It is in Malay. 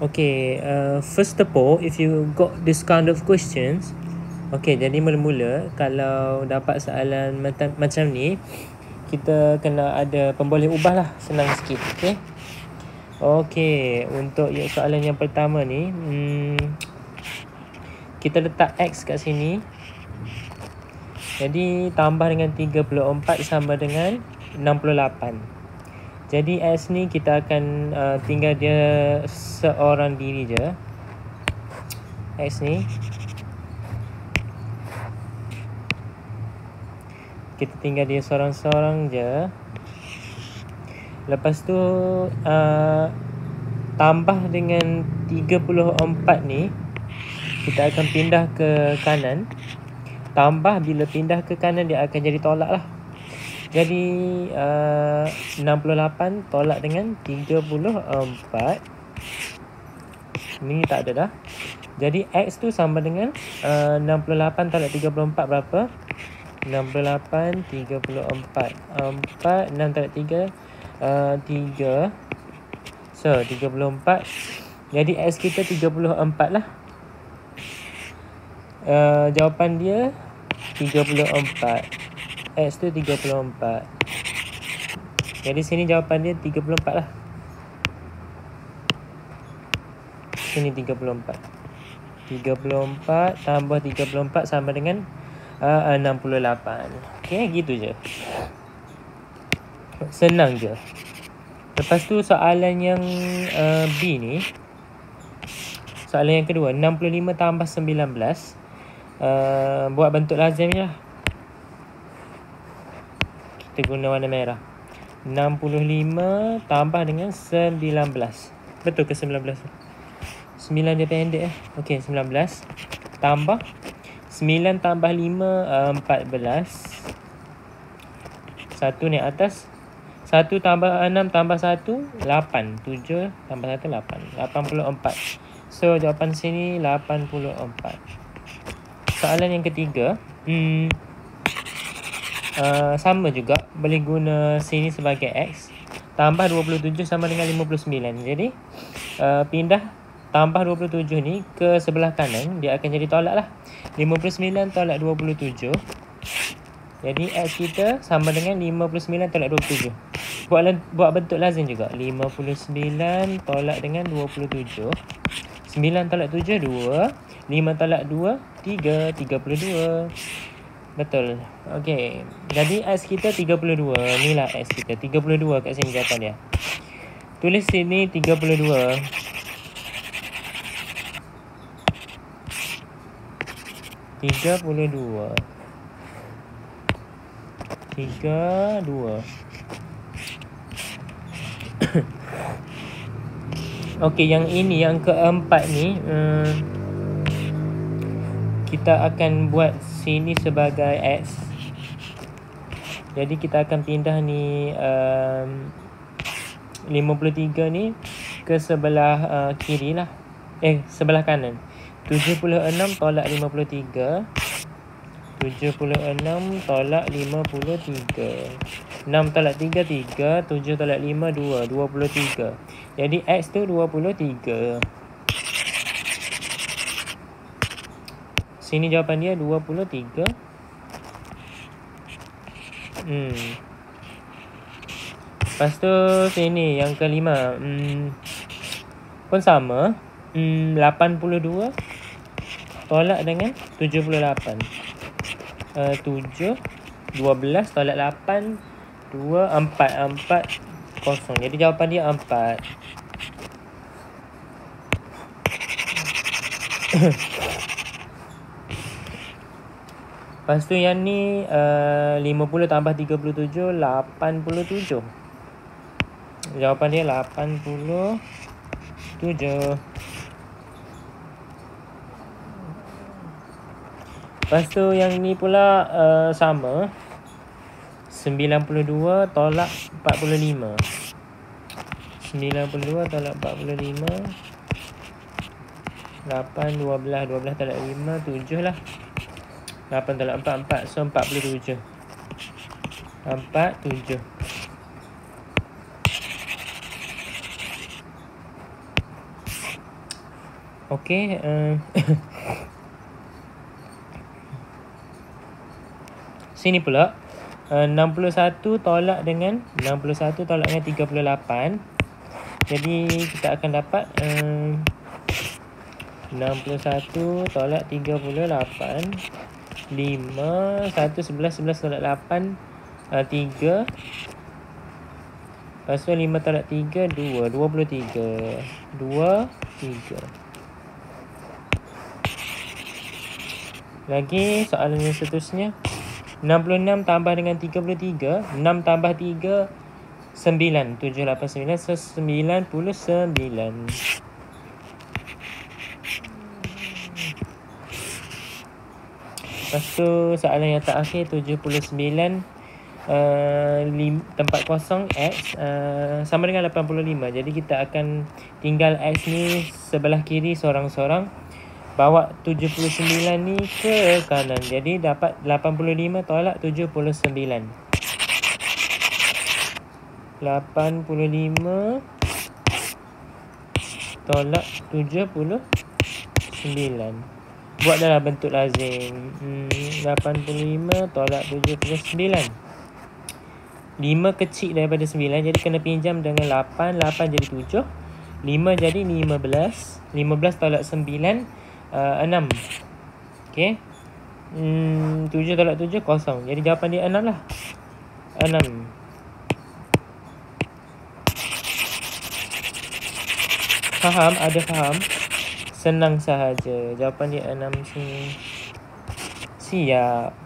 Okay, uh, first of all, if you got this kind of questions, okay, jadi mula-mula kalau dapat soalan macam, ni, kita kena ada pemboleh ubah lah, senang sikit, okay? Okay, untuk soalan yang pertama ni, hmm, kita letak X kat sini. Jadi, tambah dengan 34 sama dengan 68. Jadi S ni kita akan uh, tinggal dia seorang diri je. X ni. Kita tinggal dia seorang-seorang je. Lepas tu uh, tambah dengan 34 ni kita akan pindah ke kanan. Tambah bila pindah ke kanan dia akan jadi tolak lah. Jadi uh, 68 tolak dengan 34 Ini tak ada dah. Jadi X tu sama dengan uh, 68 tolak 34 berapa? 68, 34 4, 6 tolak 3 uh, 3 So 34 Jadi X kita 34 lah. Uh, Jawapan dia 34 X tu 34 Jadi sini jawapan dia 34 lah. Sini 34 34 tambah 34 sama dengan uh, 68 Okay gitu je. Senang je. Lepas tu soalan yang uh, B ni. Soalan yang kedua 65 tambah 19 uh, Buat bentuk lazim je lah kita guna warna merah. 65 tambah dengan 19 Betul ke 19 9 dia pendek eh? Ok 19 Tambah. 9 tambah 5 14 1 ni atas. 1 tambah 6 tambah 1 8 7 tambah 1 8 84 So jawapan sini 84 Soalan yang ketiga Hmm uh, sama juga boleh guna sini sebagai X tambah 27 sama dengan 59 jadi uh, pindah tambah 27 ni ke sebelah kanan dia akan jadi tolak lah. 59 tolak 27 jadi X kita sama dengan 59 tolak 27 buat, buat bentuk lazim juga. 59 tolak dengan 27 9 tolak 7 2 5 tolak 2 3 32 Betul. Okey. Jadi S kita 32. Inilah S kita. 32 kat sini jawapan dia. Tulis sini 32. Tiga puluh dua Tiga dua Okey yang ini yang keempat ni um, Kita akan buat sini sebagai X jadi kita akan pindah ni um, 53 ni ke sebelah uh, kiri lah. Eh sebelah kanan. 76 tolak 53 76 tolak 53 6 tolak 3 3 7 tolak 5 2 23 jadi X tu 23 Sini jawapan dia 23. Hmm. Lepas tu sini yang kelima. Hmm. Pun sama. Hmm, 82 tolak dengan 78. Uh, 7 12 tolak 8 2 4 4 kosong. Jadi jawapan dia 4. Lepas tu yang ni uh, 50 tambah 37 87 Jawapan dia 87 Lepas tu yang ni pula uh, sama. 92 tolak 45 92 tolak 45 8, 12, 12 tolak 5, 7 lah 8 tolak 4, 4. So, 47. 4, 7. Okey. Uh, sini pula. Uh, 61 tolak dengan 61 tolak dengan 38. Jadi kita akan dapat uh, 61 tolak 38. 5, 1, 11, 11 tolak 8, uh, 3. Lepas tu 5 tolak 3, 2. 23. 2, 3. Lagi soalan yang seterusnya. 66 tambah dengan 33. 6 tambah 3. 9. 7, 8, 9. So, 99. Lepas tu soalan yang terakhir 79 uh, lim, tempat kosong X uh, sama dengan 85 Jadi kita akan tinggal X ni sebelah kiri seorang-seorang bawa 79 ni ke kanan. Jadi dapat 85 tolak 79. 85 tolak 79. Buat dalam bentuk lazim. Hmm, 85 tolak 79. 5 kecil daripada 9 jadi kena pinjam dengan 8. 8 jadi 7. 5 jadi 15. 15 tolak 9 uh, enam. Okay. Hmm, tujuh tolak tujuh kosong. Jadi jawapan dia enam lah. Enam. Faham? Ada faham? Senang sahaja. Jawapan dia enam sini. Siap.